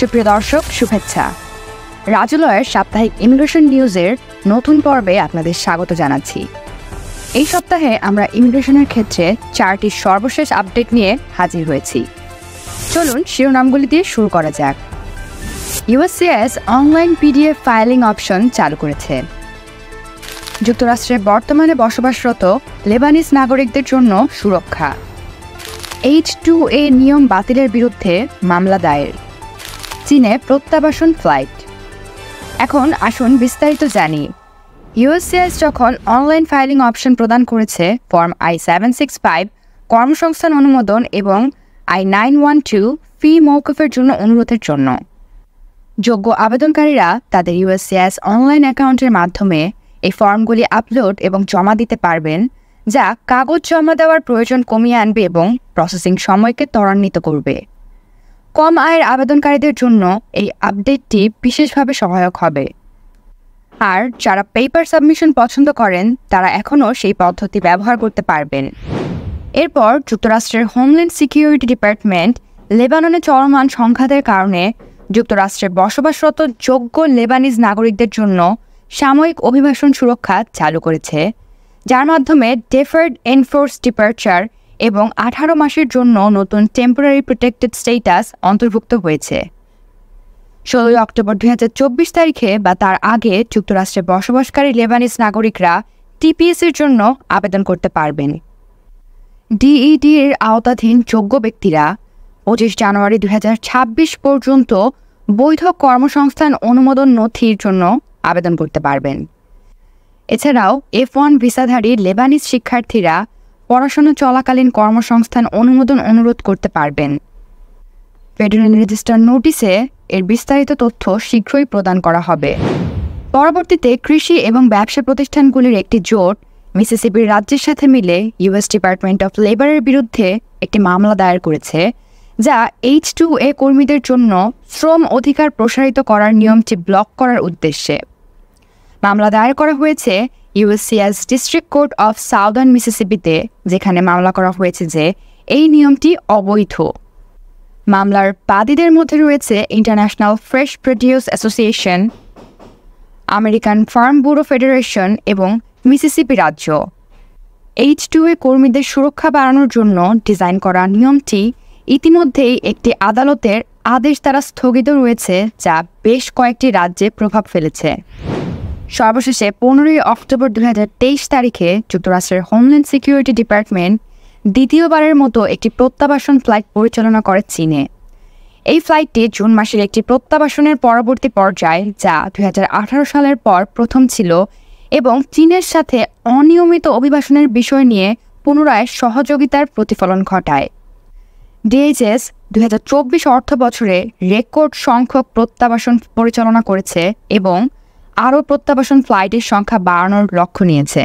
সুপ্রিয় দর্শক, শুভেচ্ছা। রাজলয়ের সাপ্তাহিক ইমিগ্রেশন নিউজের নতুন পর্বে আপনাদের স্বাগত জানাচ্ছি। এই সপ্তাহে আমরা ইমিগ্রেশনের ক্ষেত্রে চারটি সর্বশেষ আপডেট নিয়ে হাজির হয়েছি। চলুন শিরোনামগুলি দিয়ে শুরু করা যাক। USCS online PDF filing option চালু করেছে। যুক্তরাষ্ট্রে বর্তমানে বসবাসরত লেবানিস নাগরিকদের জন্য সুরক্ষা। এইচ টু এ নিয়ম বাতিলের বিরুদ্ধে মামলা দায়ের। চীনে প্রত্যাবাসন ফ্লাইট। এখন আসুন বিস্তারিত জানি। ইউএসসিএস যখন অনলাইন ফাইলিং অপশন প্রদান করেছে, form I seven six five, কর্মসংস্থান অনুমোদন এবং I nine one two fee মৌকুফের জন্য অনুরোধের জন্য। যোগ্য আবেদনকারীরা তাদের ইউএসসিএস অনলাইন অ্যাকাউন্টের মাধ্যমে এই ফর্মগুলি আপলোড এবং জমা দিতে পারবেন, যা কাগজ জমা দেওয়ার প্রয়োজন কমিয়ে আনবে এবং প্রসেসিং সময়কে ত্বরান্বিত করবে। কম আয়ের আবেদনকারীদের জন্য এই আপডেটটি বিশেষভাবে সহায়ক হবে। আর যারা পেপার সাবমিশন পছন্দ করেন, তারা এখনও সেই পদ্ধতি ব্যবহার করতে পারবেন। এরপর যুক্তরাষ্ট্রের হোমল্যান্ড সিকিউরিটি ডিপার্টমেন্ট লেবাননে চলমান সংঘাতের কারণে যুক্তরাষ্ট্রে বসবাসরত যোগ্য লেবানিজ নাগরিকদের জন্য সাময়িক অভিবাসন সুরক্ষা চালু করেছে, যার মাধ্যমে ডেফার্ড এনফোর্স ডিপার্চার এবং আঠারো মাসের জন্য নতুন টেম্পোরারি প্রোটেক্টেড স্টেটাস অন্তর্ভুক্ত হয়েছে। ষোলোই অক্টোবর দুই তারিখে বা তার আগে যুক্তরাষ্ট্রে বসবাসকারী লেবানিস নাগরিকরা টিপিএসের জন্য আবেদন করতে পারবেন। ডিইডি এর আওতাধীন যোগ্য ব্যক্তিরা পঁচিশ জানুয়ারি দুই হাজার ছাব্বিশ পর্যন্ত বৈধ কর্মসংস্থান অনুমোদন নথির জন্য আবেদন করতে পারবেন। এছাড়াও এফ ওয়ান ভিসাধারী লেবানিজ শিক্ষার্থীরা পড়াশোনা চলাকালীন কর্মসংস্থান অনুমোদন অনুরোধ করতে পারবেন। ফেডারেল রেজিস্টার নোটিসে এর বিস্তারিত তথ্য শীঘ্রই প্রদান করা হবে। পরবর্তীতে কৃষি এবং ব্যবসা প্রতিষ্ঠানগুলির একটি জোট মিসিসিপির রাজ্যের সাথে মিলে ইউএস ডিপার্টমেন্ট অফ লেবারের বিরুদ্ধে একটি মামলা দায়ের করেছে, যা এইচ টু এ কর্মীদের জন্য শ্রম অধিকার প্রসারিত করার নিয়মটি ব্লক করার উদ্দেশ্যে। মামলা দায়ের করা হয়েছে USCS district court of southern মিসিসিপিতে যেখানে মামলা করা হয়েছে যে এই নিয়মটি অবৈধ। মামলার বাদীদের মধ্যে রয়েছে international fresh produce association American farm bureau federation এবং মিসিসিপি রাজ্য। এইচ টু এ কর্মীদের সুরক্ষা বাড়ানোর জন্য ডিজাইন করা নিয়মটি ইতিমধ্যেই একটি আদালতের আদেশ দ্বারা স্থগিত রয়েছে, যা বেশ কয়েকটি রাজ্যে প্রভাব ফেলেছে। সর্বশেষে পনেরোই অক্টোবর দুই হাজার তেইশ তারিখে যুক্তরাষ্ট্রের হোমল্যান্ড সিকিউরিটি ডিপার্টমেন্ট দ্বিতীয়বারের মতো একটি প্রত্যাবাসন ফ্লাইট পরিচালনা করে চীনে। এই ফ্লাইটটি জুন মাসের একটি প্রত্যাবাসনের পরবর্তী পর্যায় যা দুই হাজার আঠারো সালের পর প্রথম ছিল এবং চীনের সাথে অনিয়মিত অভিবাসনের বিষয় নিয়ে পুনরায় সহযোগিতার প্রতিফলন ঘটায়। ডিএইচএস দুই হাজার চব্বিশ অর্থ বছরে রেকর্ড সংখ্যক প্রত্যাবাসন পরিচালনা করেছে এবং আরও প্রত্যাবাসন ফ্লাইটের সংখ্যা বাড়ানোর লক্ষ্য নিয়েছে।